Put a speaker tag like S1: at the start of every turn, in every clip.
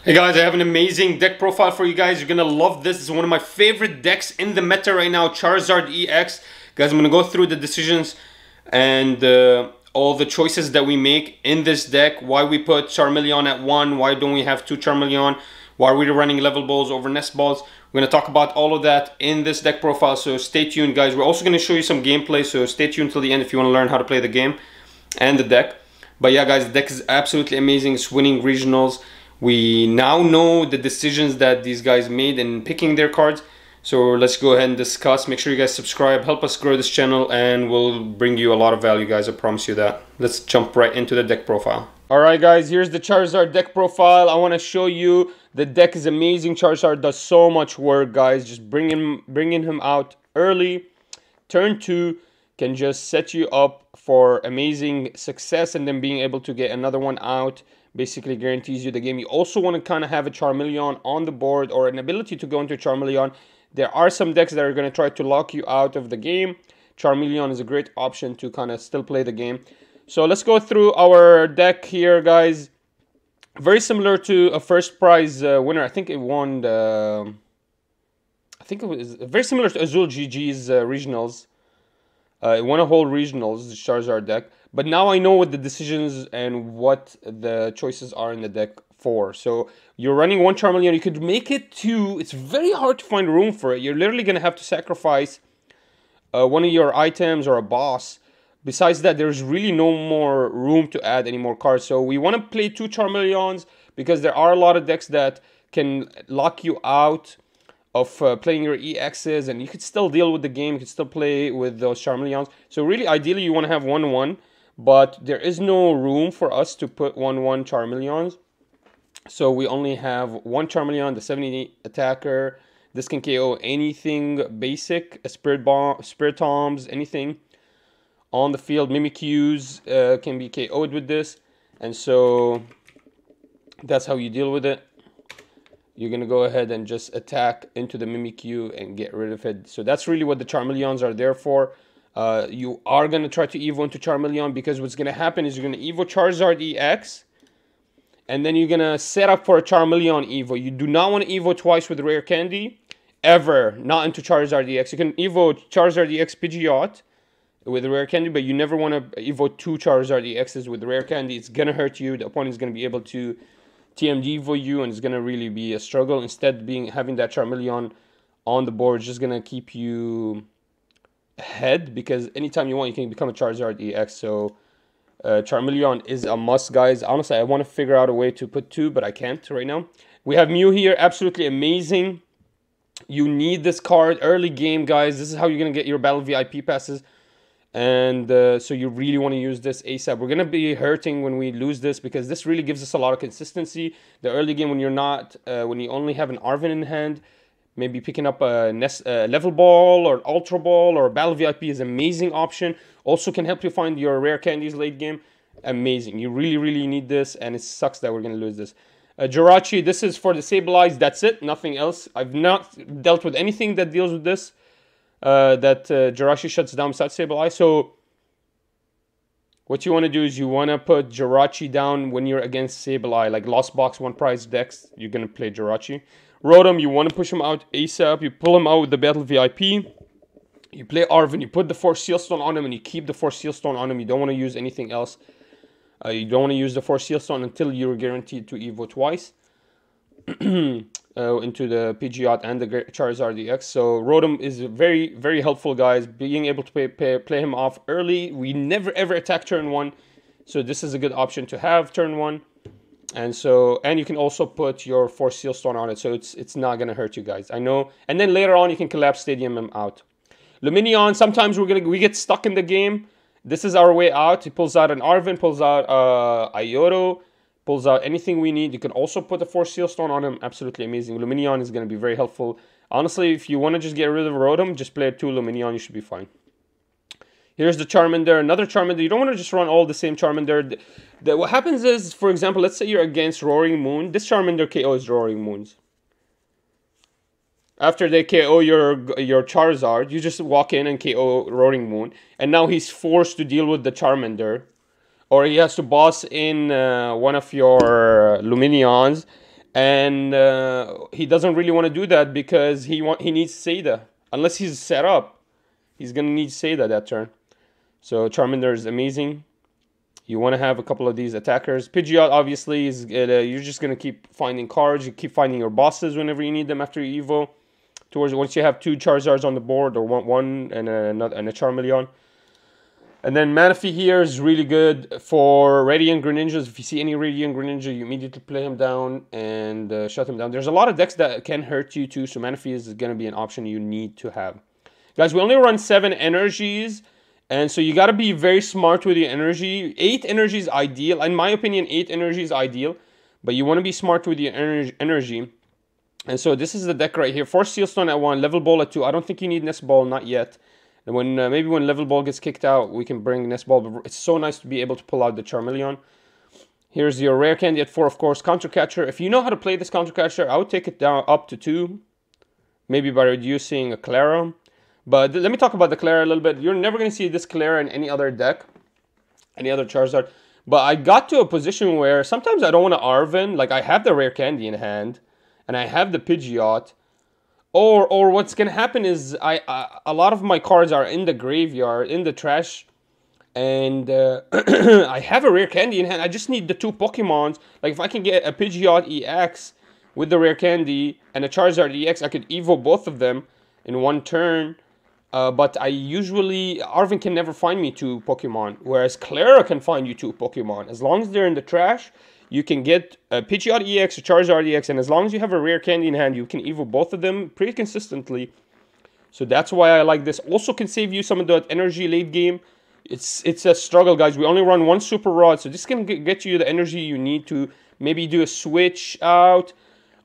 S1: Hey guys, I have an amazing deck profile for you guys. You're gonna love this. It's one of my favorite decks in the meta right now, Charizard EX. Guys, I'm gonna go through the decisions and uh, all the choices that we make in this deck. Why we put Charmeleon at one, why don't we have two Charmeleon, why are we running level balls over nest balls. We're gonna talk about all of that in this deck profile, so stay tuned guys. We're also gonna show you some gameplay, so stay tuned till the end if you wanna learn how to play the game and the deck. But yeah guys, the deck is absolutely amazing. It's winning regionals. We now know the decisions that these guys made in picking their cards. So let's go ahead and discuss. Make sure you guys subscribe, help us grow this channel, and we'll bring you a lot of value, guys. I promise you that. Let's jump right into the deck profile. Alright guys, here's the Charizard deck profile. I want to show you the deck is amazing. Charizard does so much work, guys. Just bringing, bringing him out early. Turn 2 can just set you up for amazing success and then being able to get another one out basically guarantees you the game. You also want to kind of have a Charmeleon on the board or an ability to go into Charmeleon. There are some decks that are going to try to lock you out of the game. Charmeleon is a great option to kind of still play the game. So let's go through our deck here, guys. Very similar to a first prize uh, winner. I think it won the... I think it was very similar to Azul GG's uh, regionals. Uh, it won a whole regionals, the Charizard deck. But now I know what the decisions and what the choices are in the deck for. So you're running one Charmeleon, you could make it two. It's very hard to find room for it. You're literally going to have to sacrifice uh, one of your items or a boss. Besides that, there's really no more room to add any more cards. So we want to play two Charmeleons because there are a lot of decks that can lock you out of uh, playing your EXs and you could still deal with the game. You could still play with those Charmeleons. So really, ideally, you want to have 1-1 but there is no room for us to put 1-1 Charmeleons. So we only have one Charmeleon, the 78 attacker. This can KO anything basic, a Spiritomb, Spirit Spiritombs, anything on the field. Mimikyus uh, can be KO'd with this. And so that's how you deal with it. You're going to go ahead and just attack into the Mimikyu and get rid of it. So that's really what the Charmeleons are there for. Uh, you are going to try to Evo into Charmeleon because what's going to happen is you're going to Evo Charizard EX and then you're going to set up for a Charmeleon Evo. You do not want to Evo twice with Rare Candy, ever, not into Charizard EX. You can Evo Charizard EX Pidgeot with Rare Candy, but you never want to Evo two Charizard EXs with Rare Candy. It's going to hurt you. The opponent is going to be able to TM Devo you and it's going to really be a struggle. Instead, being having that Charmeleon on the board is just going to keep you head because anytime you want, you can become a Charizard EX. So uh, Charmeleon is a must, guys. Honestly, I want to figure out a way to put two, but I can't right now. We have Mew here, absolutely amazing. You need this card early game, guys. This is how you're going to get your Battle VIP passes. And uh, so you really want to use this ASAP. We're going to be hurting when we lose this because this really gives us a lot of consistency. The early game when you're not, uh, when you only have an Arven in hand, maybe picking up a nest, uh, level ball or ultra ball or battle VIP is amazing option. Also can help you find your rare candies late game. Amazing. You really, really need this and it sucks that we're going to lose this. Uh, Jirachi, this is for the Sableye. That's it. Nothing else. I've not dealt with anything that deals with this. Uh, that uh, Jirachi shuts down besides Sableye. So what you want to do is you want to put Jirachi down when you're against Sableye. Like Lost Box, One Prize decks, you're going to play Jirachi. Rotom, you want to push him out ASAP. You pull him out with the Battle VIP. You play Arven, you put the Forest Seal Stone on him, and you keep the Forest Seal Stone on him. You don't want to use anything else. Uh, you don't want to use the Forest Seal Stone until you're guaranteed to Evo twice. uh, into the Pidgeot and the Charizard EX. So Rotom is very, very helpful, guys. Being able to play, play, play him off early. We never, ever attack turn one. So this is a good option to have turn one. And so, and you can also put your Forest Seal Stone on it, so it's it's not gonna hurt you guys. I know. And then later on, you can collapse Stadium out. Lumineon, sometimes we're gonna we get stuck in the game. This is our way out. He pulls out an Arven, pulls out uh, Iono, pulls out anything we need. You can also put a Force Seal Stone on him. Absolutely amazing. Lumineon is gonna be very helpful. Honestly, if you want to just get rid of Rotom, just play two Lumineon. You should be fine. Here's the Charmander, another Charmander. You don't want to just run all the same Charmander. The, the, what happens is, for example, let's say you're against Roaring Moon. This Charmander KOs Roaring Moons. After they KO your your Charizard, you just walk in and KO Roaring Moon. And now he's forced to deal with the Charmander. Or he has to boss in uh, one of your Lumineons, and uh, he doesn't really want to do that because he want he needs Sada. Unless he's set up, he's gonna need Sada that turn. So Charmander is amazing. You want to have a couple of these attackers. Pidgeot obviously is uh, you're just gonna keep finding cards. You keep finding your bosses whenever you need them after Evo. Towards once you have two Charizards on the board or one one and a, and a Charmeleon and then Manaphy here is really good for Radiant Greninjas. If you see any Radiant Greninja, you immediately play him down and uh, shut him down. There's a lot of decks that can hurt you too, so Manaphy is going to be an option you need to have. Guys, we only run seven energies, and so you got to be very smart with your energy. Eight energy is ideal. In my opinion, eight energy is ideal, but you want to be smart with your energy. And so this is the deck right here. Forest Sealstone at one, Level Ball at two. I don't think you need Nest Ball, not yet. And when uh, maybe when level ball gets kicked out, we can bring Nest Ball. But It's so nice to be able to pull out the Charmeleon. Here's your rare candy at four, of course. Counter catcher. If you know how to play this counter catcher, I would take it down up to two, maybe by reducing a Klara. But let me talk about the Klara a little bit. You're never going to see this Klara in any other deck, any other Charizard. But I got to a position where sometimes I don't want to Arven. Like I have the rare candy in hand, and I have the Pidgeot, or or what's gonna happen is I, I a lot of my cards are in the graveyard in the trash and uh, I have a rare candy in hand. I just need the two Pokemons. Like if I can get a Pidgeot EX with the rare candy and a Charizard EX, I could Evo both of them in one turn. Uh, but I usually Arven can never find me two Pokemon, whereas Klara can find you two Pokemon as long as they're in the trash you can get a Pidgeot EX or Charizard EX, and as long as you have a rare candy in hand, you can evolve both of them pretty consistently. So that's why I like this. Also can save you some of the energy late game. It's it's a struggle, guys. We only run one Super Rod, so this can get you the energy you need to maybe do a switch out,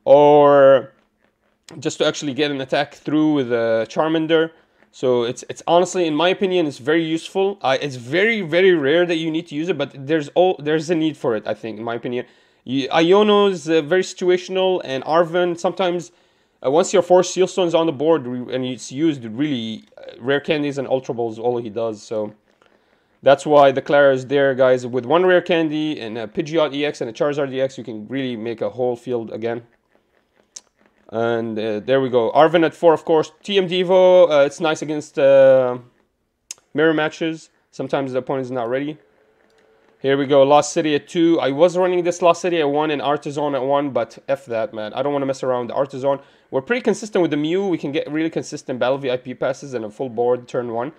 S1: or just to actually get an attack through with a Charmander. So it's it's honestly, in my opinion, it's very useful. Uh, it's very very rare that you need to use it, but there's all there's a need for it. I think, in my opinion, you, Iono is uh, very situational, and Arven sometimes. Uh, once your Forest Sealstones on the board and it's used, really uh, rare candies and ultra balls all he does. So that's why the Klara is there, guys. With one rare candy and a Pidgeot EX and a Charizard EX, you can really make a whole field again. And uh, there we go. Arven at 4, of course. TM Devo, uh, it's nice against uh, mirror matches. Sometimes the opponent is not ready. Here we go. Lost City at 2. I was running this Lost City at 1 and Artazon at 1, but F that, man. I don't want to mess around Artazon. We're pretty consistent with the Mew. We can get really consistent battle VIP passes and a full board turn 1.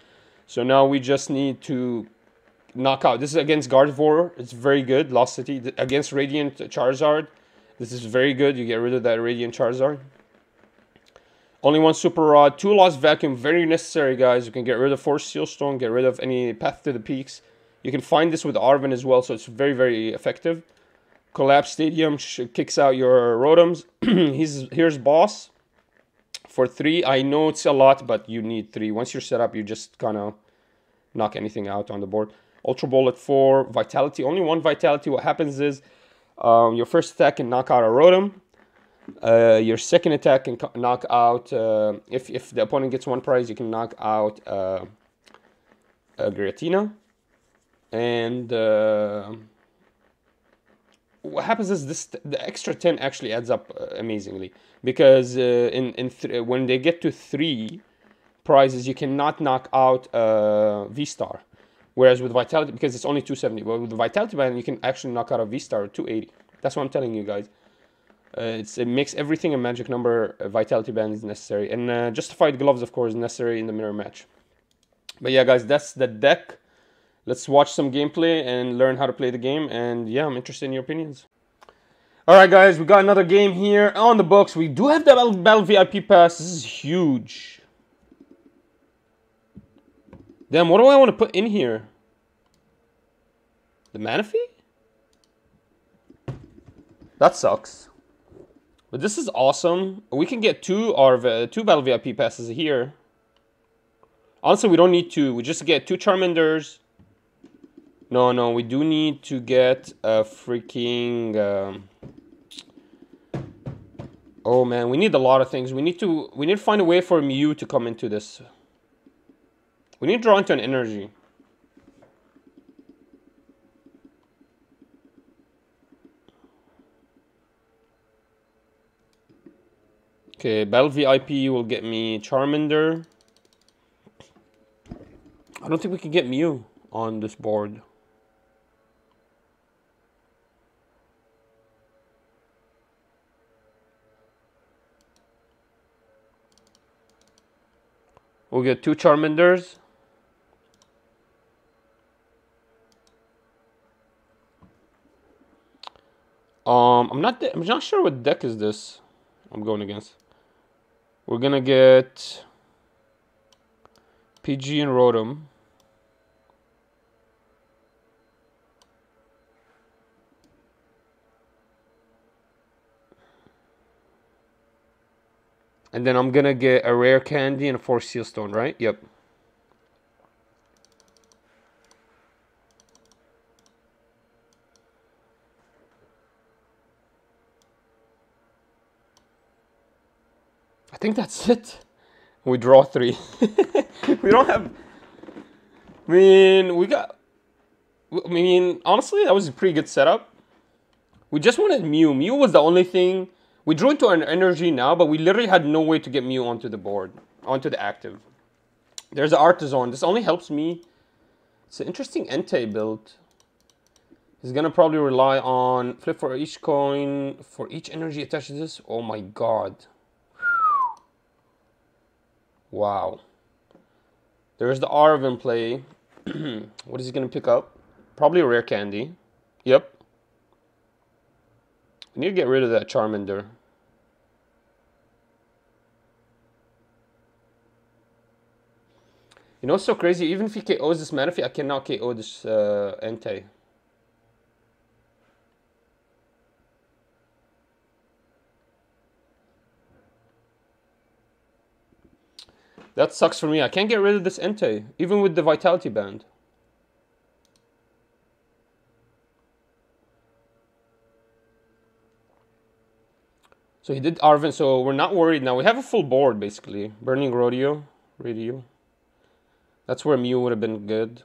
S1: So now we just need to knock out. This is against Gardevoir. It's very good. Lost City. Against Radiant Charizard. This is very good. You get rid of that Radiant Charizard. Only one Super Rod. Two Lost Vacuum. Very necessary, guys. You can get rid of Forest Seal Stone. Get rid of any Path to the Peaks. You can find this with Arven as well, so it's very, very effective. Collapse Stadium kicks out your Rotoms. He's Here's Boss for three. I know it's a lot, but you need three. Once you're set up, you just kind of knock anything out on the board. Ultra Ball at four. Vitality. Only one Vitality. What happens is um, your first attack can knock out a Rotom. Uh, your second attack can knock out, uh, if, if the opponent gets one prize, you can knock out uh, a Giratina. And uh, what happens is this the extra 10 actually adds up uh, amazingly. Because uh, in, in when they get to three prizes, you cannot knock out V-Star. Whereas with Vitality, because it's only 270, but with the Vitality Band, you can actually knock out a V-Star 280. That's what I'm telling you guys. Uh, it makes everything a magic number. A Vitality Band is necessary. And uh, Justified Gloves, of course, necessary in the mirror match. But yeah, guys, that's the deck. Let's watch some gameplay and learn how to play the game. And yeah, I'm interested in your opinions. Alright guys, we got another game here on the books. We do have the Battle VIP Pass. This is huge. Damn, what do I want to put in here? The Manaphy? That sucks. But this is awesome. We can get two our two battle VIP passes here. Honestly, we don't need two. We just get two Charmanders. No, no, we do need to get a freaking... Um... Oh man, we need a lot of things. We need to we need to find a way for Mew to come into this. We need to draw into an energy. Okay, Battle VIP will get me Charmander. I don't think we can get Mew on this board. We'll get two Charmanders. Um, I'm not. I'm not sure what deck is this. I'm going against. We're gonna get Pidgey and Rotom. And then I'm gonna get a rare candy and a forest seal stone, right? Yep. I think that's it. We draw three. we don't have. I mean, we got. I mean, honestly, that was a pretty good setup. We just wanted Mew. Mew was the only thing. We drew into an energy now, but we literally had no way to get Mew onto the board, onto the active. There's an Artazon. This only helps me. It's an interesting Entei build. He's gonna probably rely on flip for each coin, for each energy attached to this. Oh my god. Wow. There's the Arven play. what is he going to pick up? Probably a rare candy. Yep. We need to get rid of that Charmander. You know what's so crazy? Even if he KOs this Manaphy, I cannot KO this uh, Entei. That sucks for me. I can't get rid of this Entei, even with the Vitality Band. So he did Arven, so we're not worried now. We have a full board, basically. Burning Rondo, Radio. That's where Mew would have been good.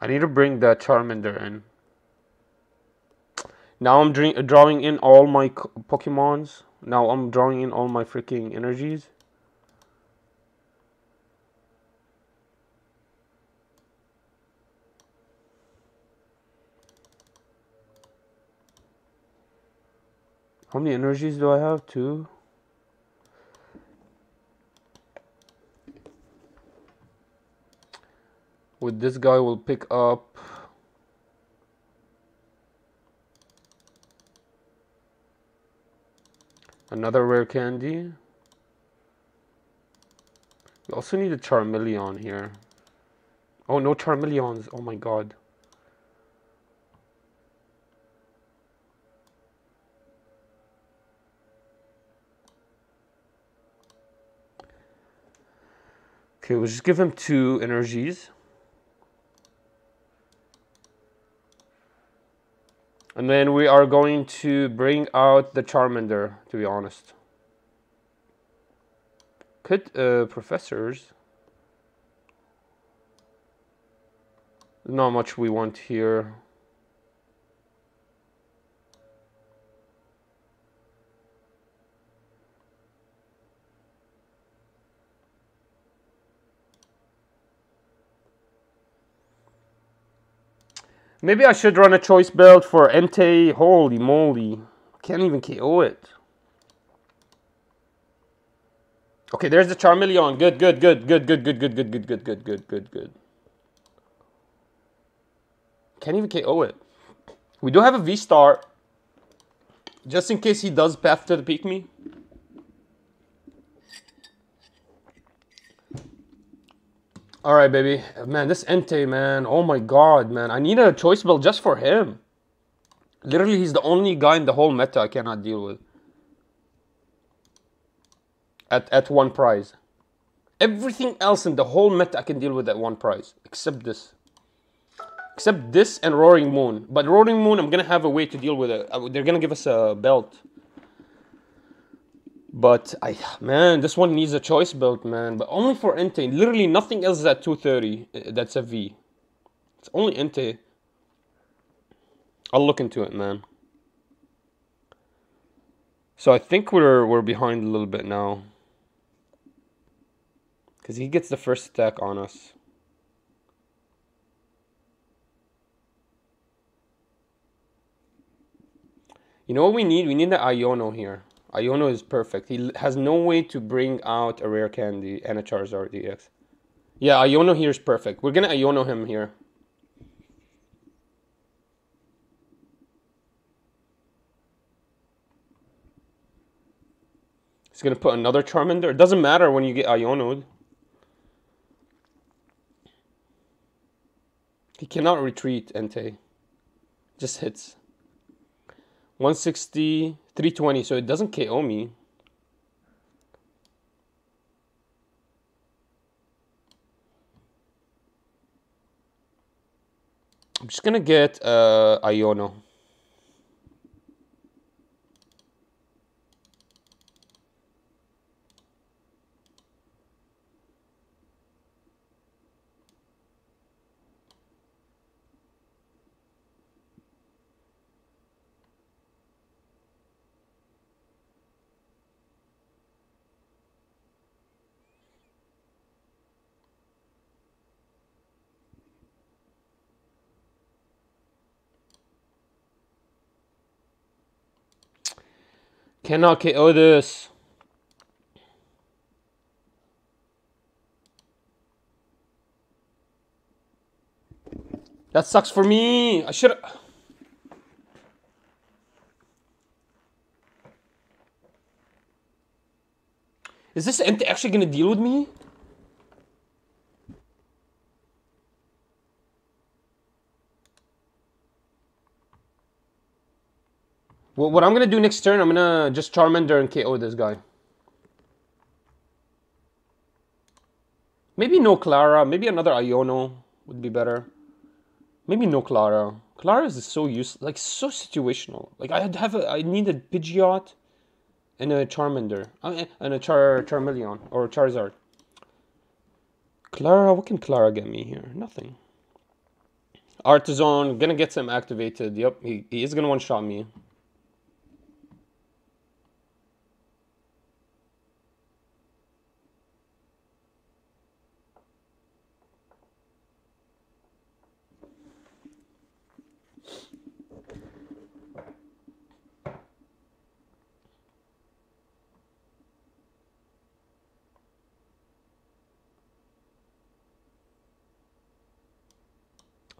S1: I need to bring the Charmander in. Now I'm drawing in all my Pokemons. Now I'm drawing in all my freaking energies. How many energies do I have? Two. With this guy we'll pick up another rare candy. We also need a Charmeleon here. Oh no Charmeleons. Oh my god. Okay, we'll just give him two energies. And then we are going to bring out the Charmander, to be honest. Could uh, professors. Not much we want here. Maybe I should run a choice belt for Entei. Holy moly. Can't even KO it. Okay, there's the Charmeleon. Good, good, good, good, good, good, good, good, good, good, good, good, good, good. Can't even KO it. We do have a V-Star. Just in case he does Path to the Peak. All right, baby. Man, this Entei, man. Oh my god, man. I need a choice belt just for him. Literally, he's the only guy in the whole meta I cannot deal with. At, at one price. Everything else in the whole meta I can deal with at one price. Except this. Except this and Roaring Moon. But Roaring Moon, I'm going to have a way to deal with it. Uh, they're going to give us a belt. But I man, this one needs a choice belt, man. But only for Entei. Literally nothing else is at 230. Uh, that's a V. It's only Entei. I'll look into it, man. So I think we're we're behind a little bit now. Cause he gets the first attack on us. You know what we need? We need the Iono here. Iono is perfect. He has no way to bring out a rare candy and a Charizard. Yeah, Iono here is perfect. We're gonna Iono him here. He's gonna put another Charmander. It doesn't matter when you get Ionoed. He cannot retreat, Entei. Just hits. 160, 320, so it doesn't KO me. I'm just gonna get uh, Iono. Cannot KO this. That sucks for me. I should Is this Entei actually gonna deal with me? Well, what I'm gonna do next turn, I'm gonna just Charmander and KO this guy. Maybe no Klara, maybe another Iono would be better. Maybe no Klara. Klara is so used, like so situational. Like I have, a, I need a Pidgeot and a Charmander, and a Char Charmeleon or Charizard. Klara, what can Klara get me here? Nothing. Artazon, gonna get some activated. Yep, he, he is gonna one shot me.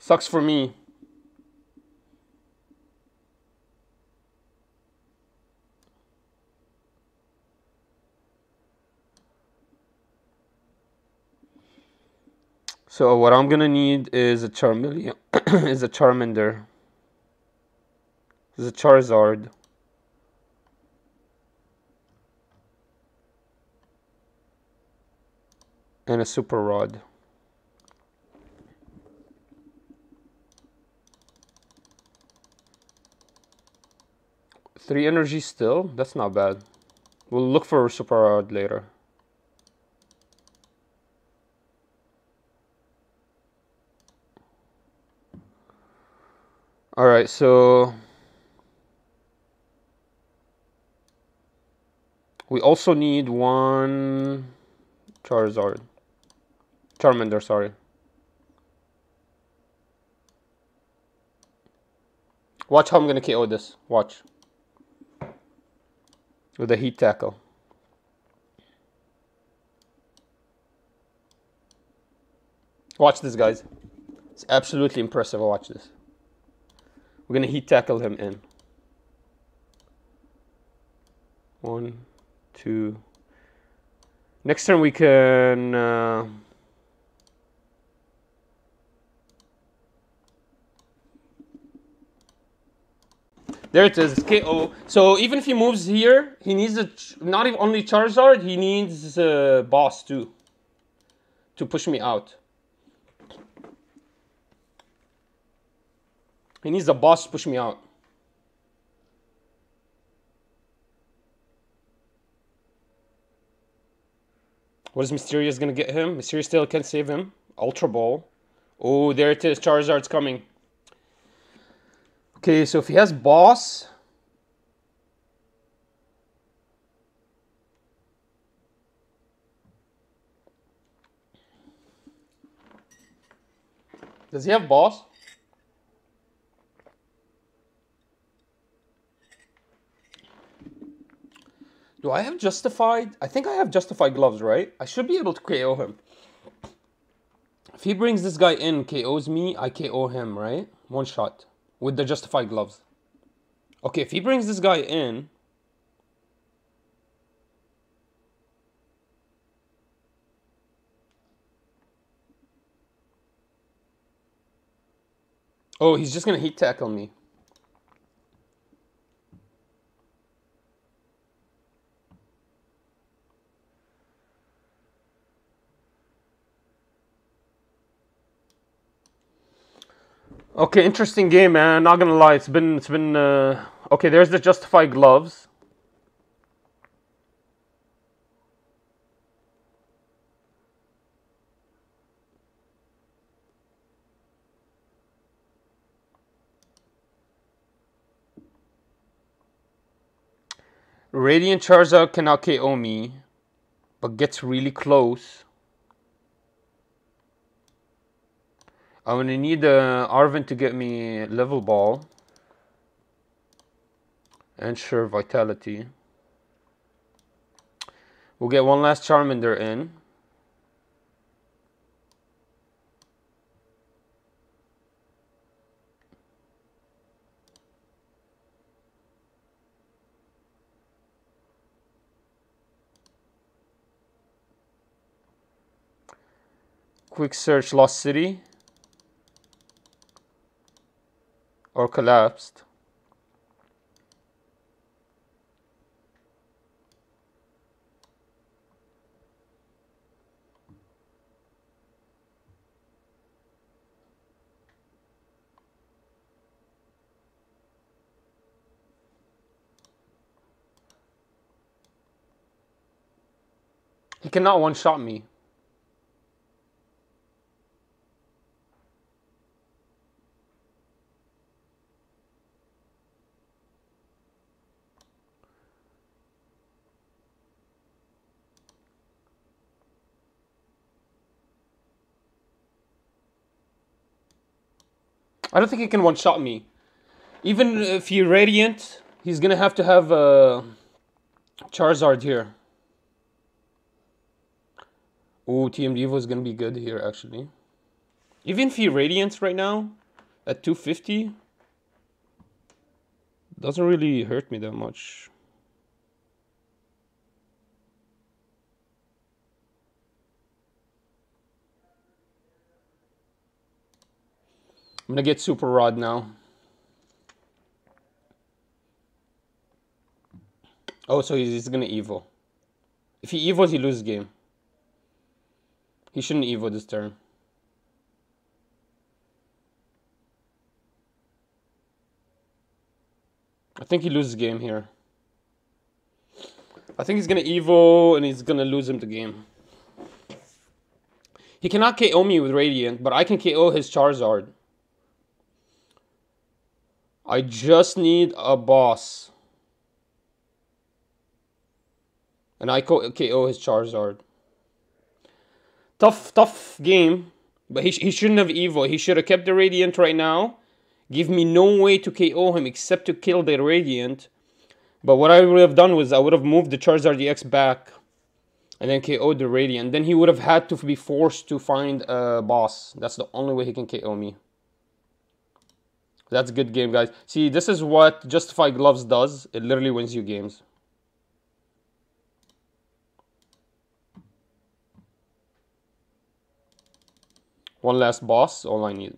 S1: Sucks for me. So what I'm gonna need is a Charmeleon, is a Charmander, is a Charizard. And a Super Rod. Three energy still? That's not bad. We'll look for super rod later. Alright, so... We also need one Charizard. Charmander, sorry. Watch how I'm gonna KO this. Watch with a heat tackle. Watch this, guys. It's absolutely impressive. Watch this. We're going to heat tackle him in. One, two. Next turn we can... Uh, There it is, KO. So even if he moves here, he needs a not even only Charizard, he needs a uh, boss too. To push me out. He needs a boss to push me out. What is Mysterious gonna get him? Mysterious still can't save him. Ultra Ball. Oh, there it is. Charizard's coming. Okay, so if he has Boss... Does he have Boss? Do I have Justified? I think I have Justified gloves, right? I should be able to KO him. If he brings this guy in, KOs me, I KO him, right? One shot. With the Justified gloves. Okay, if he brings this guy in... Oh, he's just gonna heat tackle me. Okay, interesting game, man. Not gonna lie, it's been it's been uh... okay. There's the justified gloves. Radiant Charizard cannot KO me, but gets really close. I'm gonna need uh, Arven to get me level ball. Ensure vitality. We'll get one last Charmander in. Quick search Lost City. Or collapsed. He cannot one-shot me. I don't think he can one-shot me. Even if he Radiant, he's gonna have to have a uh, Charizard here. Oh, TM Devo is gonna be good here, actually. Even if he Radiants right now, at 250, doesn't really hurt me that much. I'm gonna get Super Rod now. Oh, so he's, gonna Evo. If he Evos, he loses game. He shouldn't Evo this turn. I think he loses game here. I think he's gonna Evo and he's gonna lose him the game. He cannot KO me with Radiant, but I can KO his Charizard. I just need a boss. And I KO oh, his Charizard. Tough, tough game. But he, he shouldn't have Evo. He should have kept the Radiant right now. Give me no way to KO him except to kill the Radiant. But what I would have done was I would have moved the Charizard EX back. And then KO the Radiant. Then he would have had to be forced to find a boss. That's the only way he can KO me. That's a good game, guys. See, this is what Justified Gloves does. It literally wins you games. One last boss, all I need.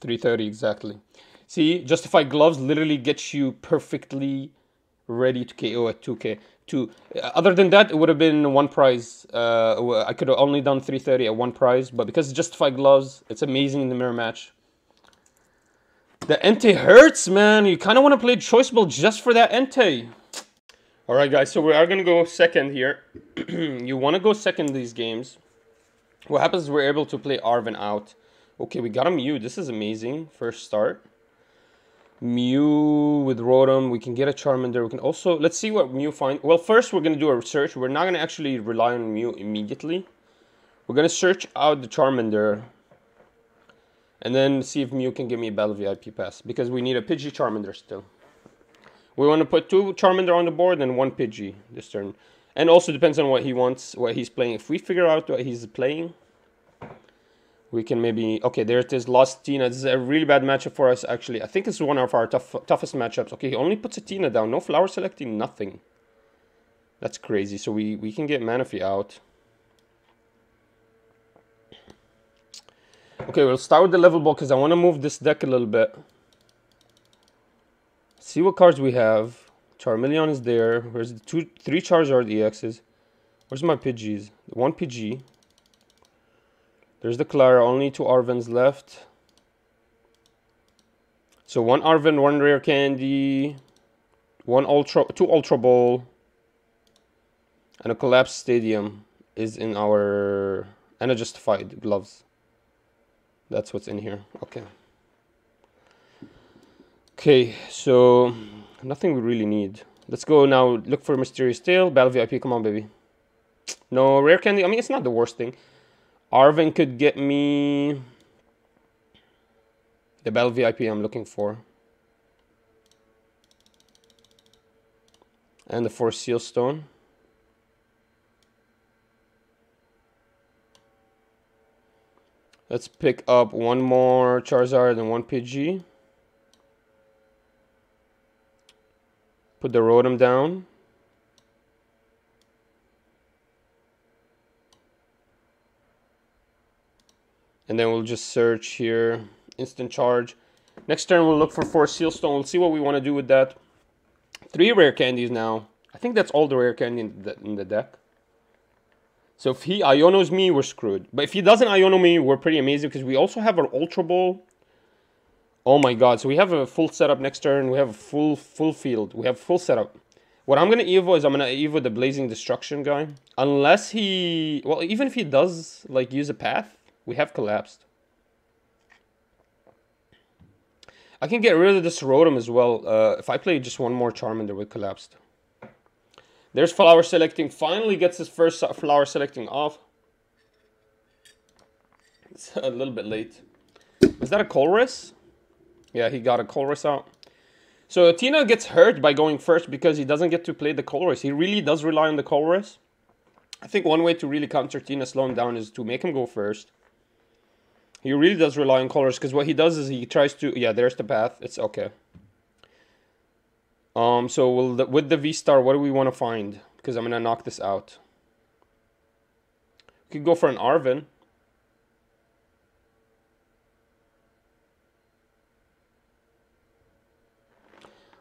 S1: Three thirty exactly. See, Justified Gloves literally gets you perfectly ready to KO at 2K two. Other than that, it would have been one prize. Uh, I could have only done 330 at one prize, but because it's justified gloves, it's amazing in the mirror match. The Entei hurts, man. You kind of want to play Choice Belt just for that Entei. Alright, guys, so we are going to go second here. you want to go second these games. What happens is we're able to play Arven out. Okay, we got a Mew. This is amazing. First start. Mew with Rotom. We can get a Charmander. We can also... Let's see what Mew find. Well, first we're going to do a research. We're not going to actually rely on Mew immediately. We're going to search out the Charmander. And then see if Mew can give me a Battle VIP pass. Because we need a Pidgey Charmander still. We want to put two Charmander on the board and one Pidgey this turn. And also depends on what he wants, what he's playing. If we figure out what he's playing, we can maybe... Okay, there it is, Lost Tina. This is a really bad matchup for us, actually. I think it's one of our tough, toughest matchups. Okay, he only puts a Tina down. No flower selecting, nothing. That's crazy. So we, we can get Manaphy out. Okay, we'll start with the level ball because I want to move this deck a little bit. See what cards we have. Charmeleon is there. Where's the two, three Charizard EXs? Where's my Pidgeys? One Pidgey. There's the Klara. Only two Arvens left. So one Arven, one Rare Candy, one Ultra, two Ultra Ball, and a Collapsed Stadium is in our and a Justified gloves. That's what's in here. Okay. Okay, so nothing we really need. Let's go now look for Mysterious Tail. Battle VIP, come on, baby. No, Rare Candy. I mean, it's not the worst thing. Arven could get me the Battle VIP I'm looking for. And the Forest Seal Stone. Let's pick up one more Charizard and one Pidgey. Put the Rotom down. And then we'll just search here. Instant charge. Next turn we'll look for Forest Seal Stone. We'll see what we want to do with that. Three rare candies now. I think that's all the rare candy in the, in the deck. So if he Ionos me, we're screwed. But if he doesn't Iono me, we're pretty amazing because we also have our Ultra Ball. Oh my god, so we have a full setup next turn. We have a full full field. We have full setup. What I'm going to Evo is I'm going to Evo the Blazing Destruction guy. Unless he... Well, even if he does, like, use a path, we have collapsed. I can get rid of this Rotom as well. Uh, if I play just one more Charmander we collapsed. There's flower selecting. Finally gets his first flower selecting off. It's a little bit late. Was that a Colress? Yeah, he got a Colress out. So Tina gets hurt by going first because he doesn't get to play the Colress. He really does rely on the Colress. I think one way to really counter Tina, slow him down, is to make him go first. He really does rely on Colress because what he does is he tries to... Yeah, there's the path. It's okay. Um, so we'll, with the V-Star, what do we want to find? Because I'm going to knock this out. We could go for an Arven.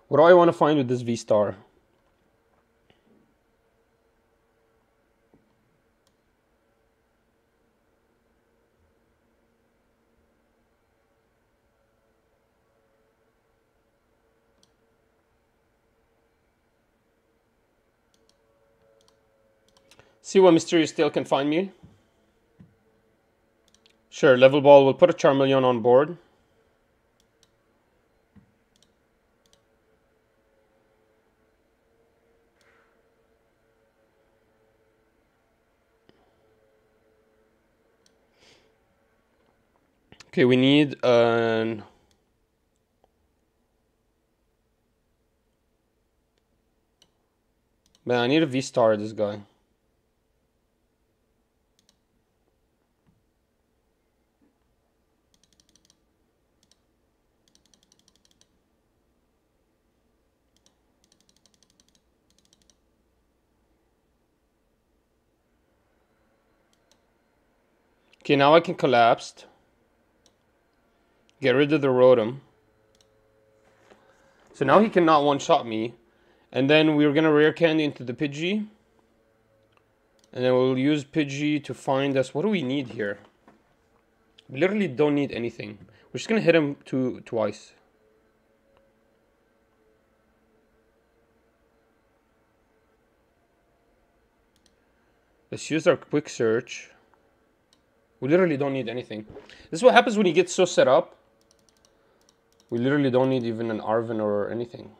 S1: What do I want to find with this V-Star? See what Mysterious Tail can find me. Sure, level ball. We'll put a Charmeleon on board. Okay, we need an... Man, I need a V-star this guy. Okay, now I can collapse. Get rid of the Rotom. So now he cannot one-shot me. And then we're going to Rare Candy into the Pidgey. And then we'll use Pidgey to find us. What do we need here? We literally don't need anything. We're just going to hit him two, twice. Let's use our quick search. We literally don't need anything. This is what happens when you get so set up. We literally don't need even an Arven or anything.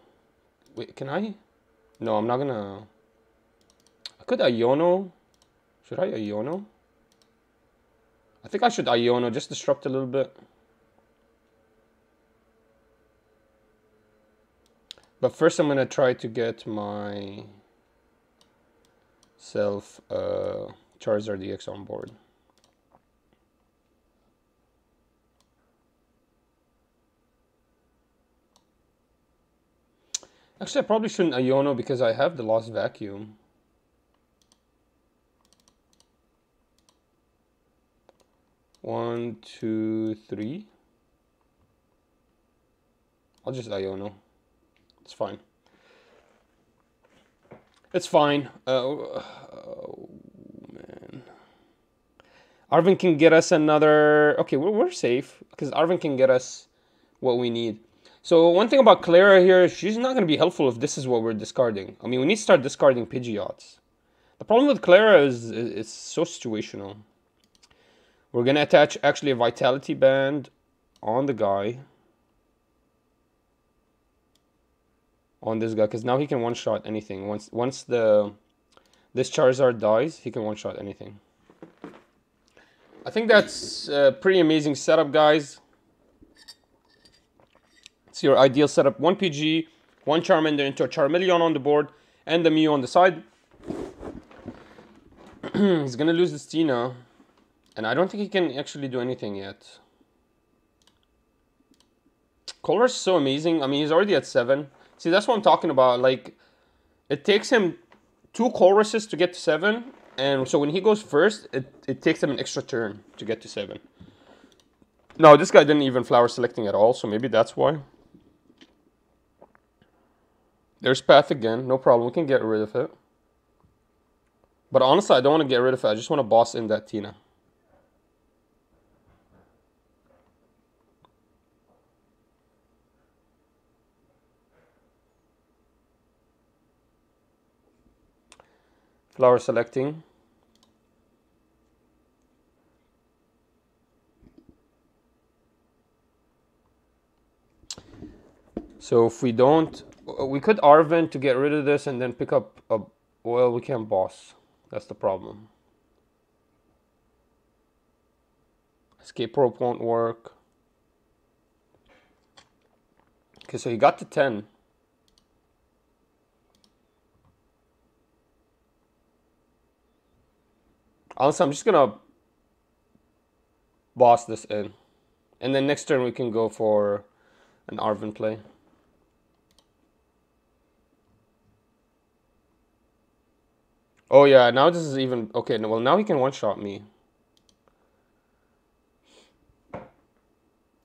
S1: Wait, can I? No, I'm not gonna... I could Iono. Should I Iono? I think I should Iono, just disrupt a little bit. But first I'm gonna try to get my self uh, Charizard EX on board. Actually, I probably shouldn't Iono because I have the Lost Vacuum. One, two, three. I'll just Iono. It's fine. It's fine. Uh, oh, man. Arven can get us another... Okay, we're, we're safe. Because Arven can get us what we need. So one thing about Klara here, she's not going to be helpful if this is what we're discarding. I mean, we need to start discarding Pidgeots. The problem with Klara is it's so situational. We're going to attach actually a Vitality Band on the guy. On this guy, because now he can one-shot anything. Once once the this Charizard dies, he can one-shot anything. I think that's a pretty amazing setup, guys. It's your ideal setup. One Pidgey, one Charmander into a Charmeleon on the board, and the Mew on the side. He's gonna lose this Tina. And I don't think he can actually do anything yet. Is so amazing. I mean, he's already at 7. See, that's what I'm talking about. Like, it takes him two Colresses to get to 7. And so when he goes first, it, it takes him an extra turn to get to 7. No, this guy didn't even flower selecting at all, so maybe that's why. There's Path again. No problem. We can get rid of it. But honestly, I don't want to get rid of it. I just want to boss in that Tina. Flower selecting. So if we don't Uh, we could Arven to get rid of this and then pick up a... Well, we can't boss. That's the problem. Escape rope won't work. Okay, so he got to 10. Honestly, I'm just gonna boss this in. And then next turn we can go for an Arven play. Oh yeah, now this is even okay. Well, now he can one shot me.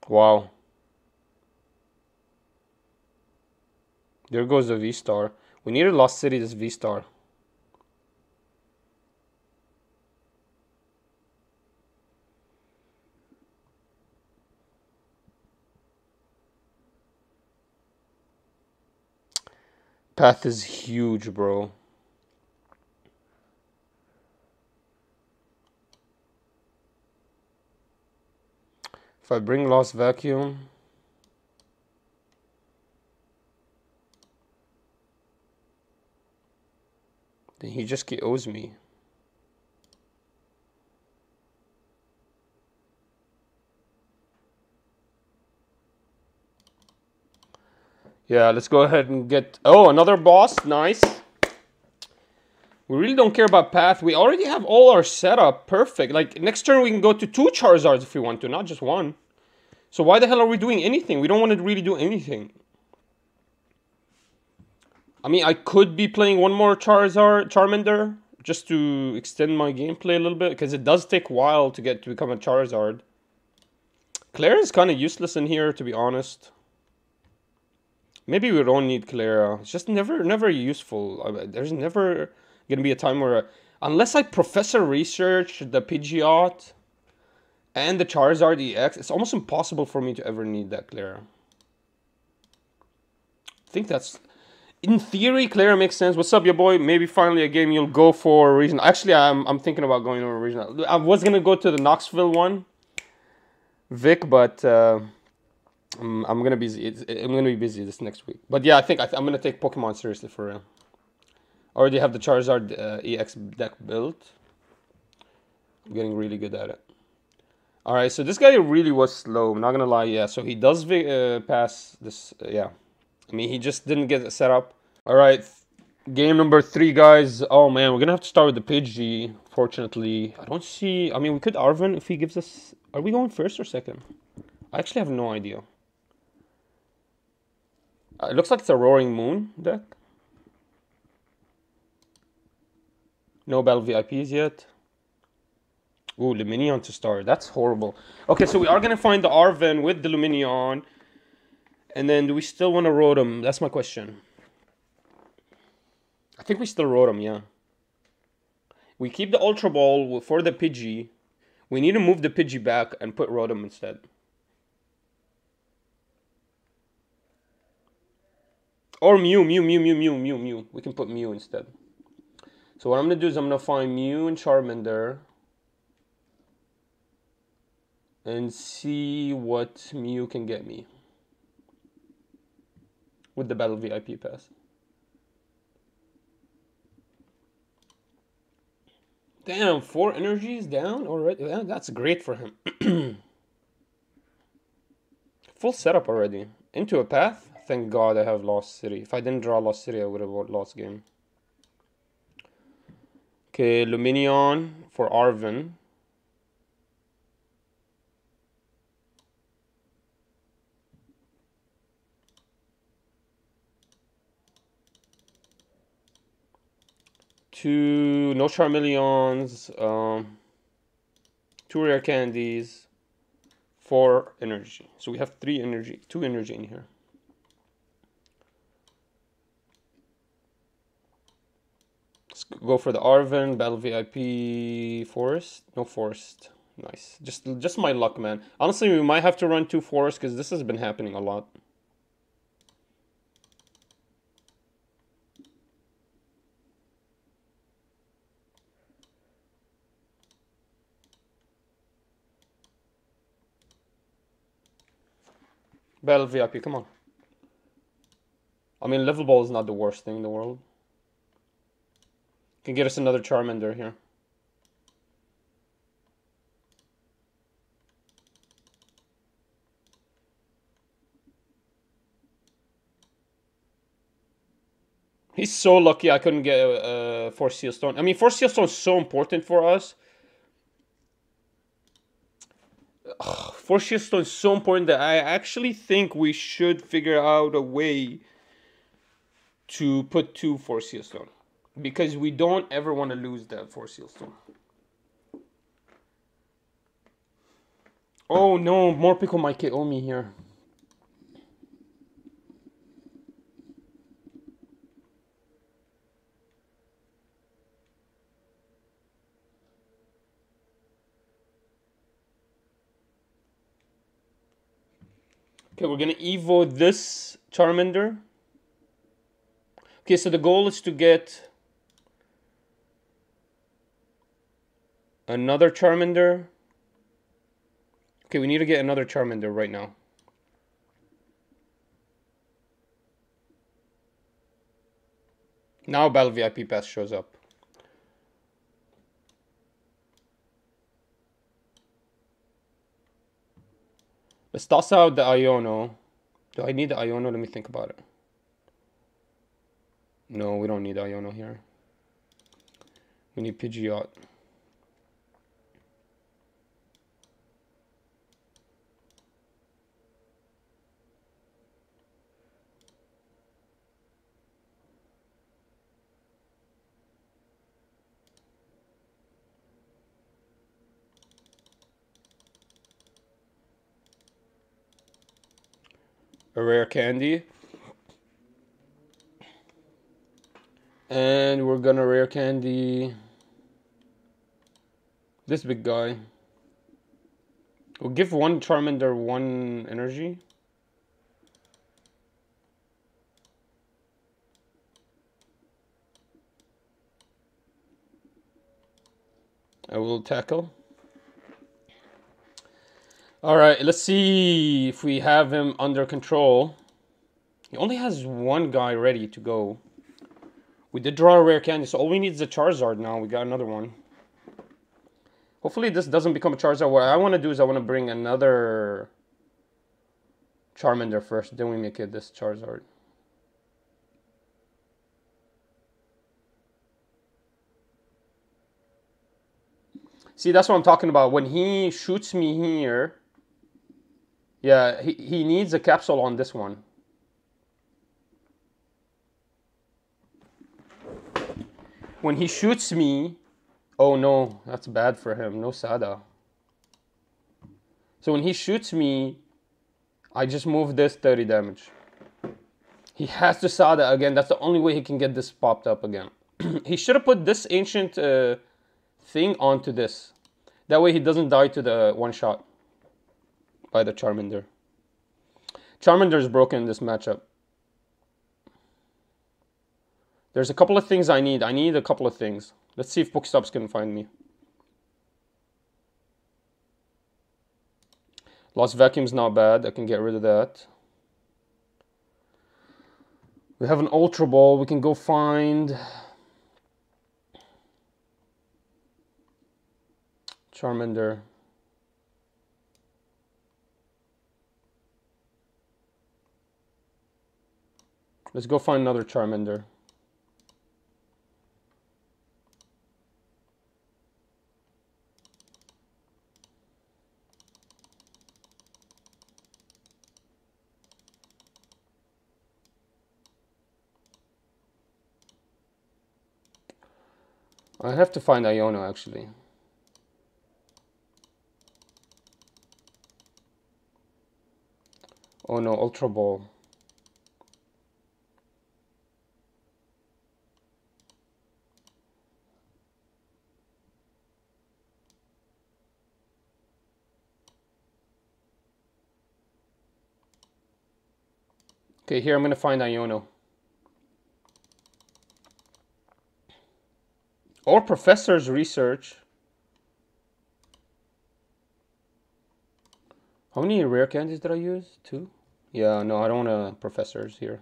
S1: Wow. There goes the V star. We need a Lost City this V star. Path is huge, bro. If I bring lost vacuum, then he just owes me. Yeah, let's go ahead and get... Oh, another boss. Nice. We really don't care about path. We already have all our setup perfect. Like, next turn we can go to two Charizards if we want to, not just one. So why the hell are we doing anything? We don't want to really do anything. I mean, I could be playing one more Charizard, Charmander, just to extend my gameplay a little bit, because it does take a while to get to become a Charizard. Klara is kind of useless in here, to be honest. Maybe we don't need Klara. It's just never, never useful. There's never going to be a time where, unless I professor research the Pidgeot and the Charizard EX, it's almost impossible for me to ever need that Klara. I think that's... in theory, Klara makes sense. What's up, your boy? Maybe finally a game you'll go for a regional. Actually, I'm I'm thinking about going to a regional. I was gonna go to the Knoxville one, Vic, but uh, I'm, I'm gonna be busy. I'm gonna be busy this next week. But yeah, I think I am gonna take Pokemon seriously for real. Already have the Charizard uh, EX deck built. I'm getting really good at it. All right, so this guy really was slow. I'm not gonna lie. Yeah, so he does uh, pass this. Uh, yeah. I mean, he just didn't get it set up. All right, game number three, guys. Oh man, we're gonna have to start with the Pidgey. Fortunately, I don't see. I mean, we could Arven if he gives us. Are we going first or second? I actually have no idea. Uh, it looks like it's a Roaring Moon deck. No Battle VIPs yet. Ooh, Lumineon to start. That's horrible. Okay, so we are gonna find the Arven with the Lumineon. And then do we still want to Rotom? That's my question. I think we still Rotom, yeah. We keep the Ultra Ball for the Pidgey. We need to move the Pidgey back and put Rotom instead. Or Mew, Mew, Mew, Mew, Mew, Mew, Mew. We can put Mew instead. So what I'm going to do is I'm going to find Mew and Charmander. And see what Mew can get me with the Battle VIP pass. Damn, four energies down already. That's great for him. Full setup already. Into a path. Thank God I have Lost City. If I didn't draw Lost City, I would have lost game. Okay, Lumineon for Arven. two no Charmeleons, um, two rare candies, four energy. So we have three energy, two energy in here. Let's go for the Arven, Battle VIP, Forest. No Forest. Nice. Just just my luck, man. Honestly, we might have to run two Forests because this has been happening a lot. Battle VIP, come on. I mean, level ball is not the worst thing in the world. Can get us another Charmander here. He's so lucky I couldn't get a, a Forest Seal Stone. I mean, Forest Seal Stone is so important for us Forest Seal Stone is so important that I actually think we should figure out a way to put two Forest Seal Stone. Because we don't ever want to lose that Forest Seal Stone. Oh no, Morpeko might KO me here. Okay, we're gonna evo this Charmander. Okay, so the goal is to get another Charmander. Okay, we need to get another Charmander right now. Now Battle VIP Pass shows up. Let's toss out the Iono. Do I need the Iono? Let me think about it. No, we don't need Iono here. We need Pidgeot. a rare candy. And we're gonna rare candy this big guy. We'll give one Charmander one energy. I will tackle. All right, let's see if we have him under control. He only has one guy ready to go. We did draw a rare candy, so all we need is a Charizard now. We got another one. Hopefully this doesn't become a Charizard. What I want to do is I want to bring another Charmander first. Then we make it this Charizard. See, that's what I'm talking about. When he shoots me here, yeah, he, he needs a capsule on this one. When he shoots me, oh no, that's bad for him. No Sada. So when he shoots me, I just move this 30 damage. He has to Sada again. That's the only way he can get this popped up again. he should have put this ancient uh, thing onto this. That way he doesn't die to the one shot by the Charmander. Charmander is broken in this matchup. There's a couple of things I need. I need a couple of things. Let's see if Pokestops can find me. Lost Vacuum's not bad. I can get rid of that. We have an Ultra Ball. We can go find... Charmander. Let's go find another Charmander. I have to find Iono actually. Oh no, Ultra Ball. Okay, here I'm going to find Iono. Or Professor's Research. How many rare candies did I use? Two? Yeah, no, I don't want a professors here.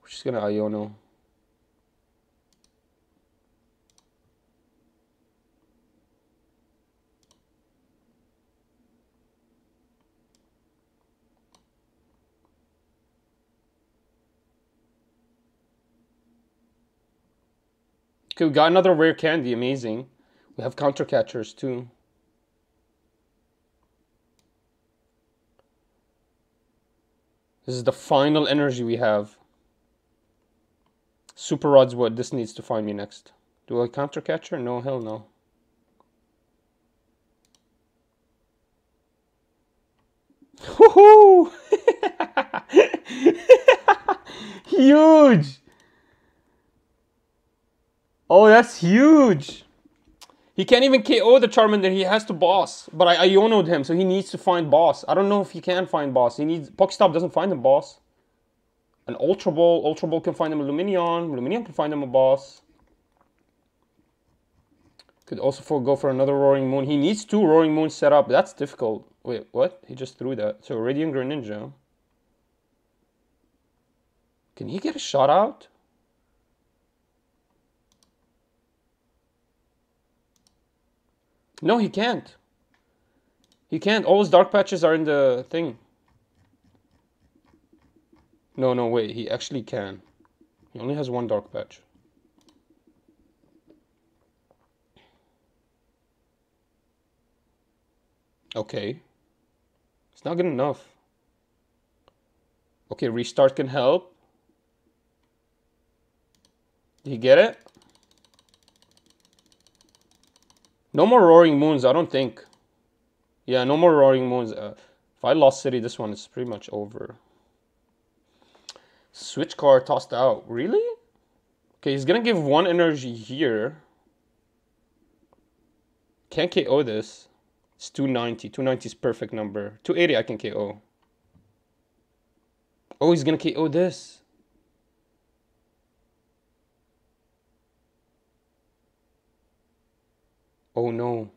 S1: We're just gonna Iono. Okay, we got another rare candy, amazing. We have counter catchers too. This is the final energy we have. Super Rod's what this needs to find me next. Do I counter catcher? No, hell no. Woohoo! huge! Oh, that's huge! He can't even KO the Charmander. He has to boss. But I Ionoed him, so he needs to find boss. I don't know if he can find boss. He needs... Pokestop doesn't find him boss. An Ultra Ball. Ultra Ball can find him a Lumineon. Lumineon can find him a boss. Could also for, go for another Roaring Moon. He needs two Roaring Moons set up. That's difficult. Wait, what? He just threw that. So Radiant Greninja. Can he get a shot out? No, he can't. He can't. All his dark patches are in the thing. No, no, wait. He actually can. He only has one dark patch. Okay. It's not good enough. Okay, restart can help. Did he get it? No more Roaring Moons, I don't think. Yeah, no more Roaring Moons. Uh, if I lost City, this one is pretty much over. Switch card tossed out. Really? Okay, he's gonna give one energy here. Can't KO this. It's 290. 290 is perfect number. 280 I can KO. Oh, he's gonna KO this. Oh no.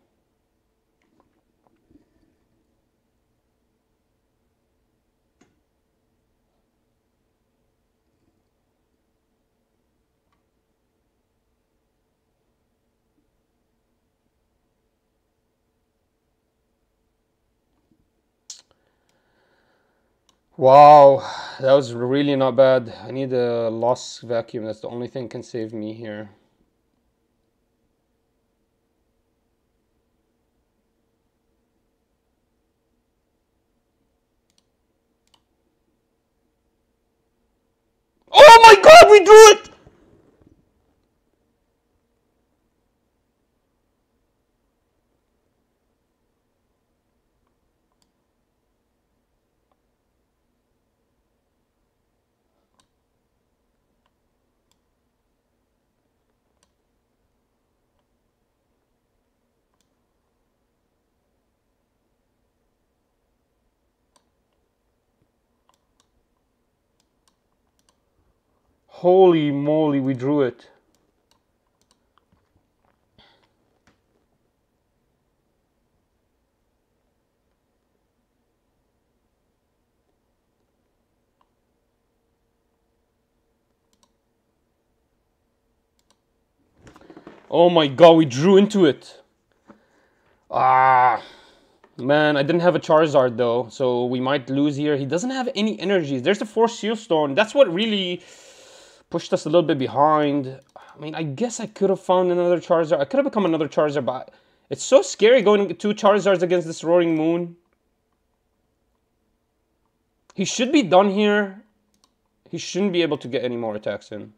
S1: Wow, that was really not bad. I need a lost vacuum. That's the only thing can save me here. Oh drew it! Holy moly, we drew it. Oh my god, we drew into it. Ah, man, I didn't have a Charizard though, so we might lose here. He doesn't have any energies. There's the Forest Seal Stone. That's what really pushed us a little bit behind. I mean, I guess I could have found another Charizard. I could have become another Charizard, but it's so scary going two Charizards against this Roaring Moon. He should be done here. He shouldn't be able to get any more attacks in.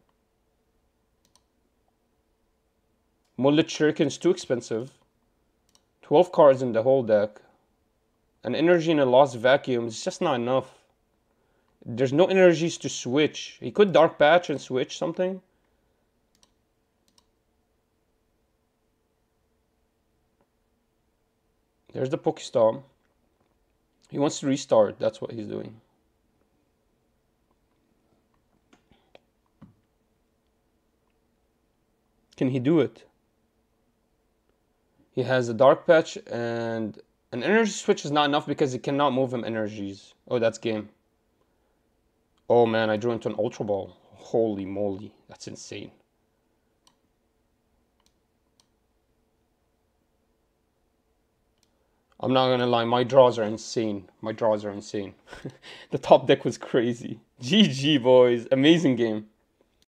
S1: Moonlight Shuriken's too expensive. 12 cards in the whole deck. An energy in a lost vacuum is just not enough. There's no energies to switch. He could Dark Patch and switch something. There's the Pokestop. He wants to restart. That's what he's doing. Can he do it? He has a Dark Patch and an energy switch is not enough because he cannot move him energies. Oh, that's game. Oh man, I drew into an Ultra Ball. Holy moly, that's insane. I'm not gonna lie, my draws are insane. My draws are insane. the top deck was crazy. GG boys, amazing game.